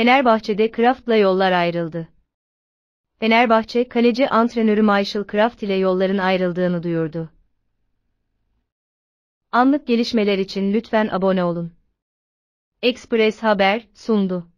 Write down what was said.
Fenerbahçe'de Kraft'la yollar ayrıldı. Fenerbahçe, kaleci antrenörü Michael Kraft ile yolların ayrıldığını duyurdu. Anlık gelişmeler için lütfen abone olun. Express Haber sundu.